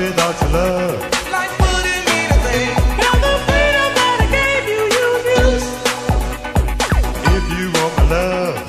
without your love. Life wouldn't mean a thing. The freedom that I gave you, you. If you want my love.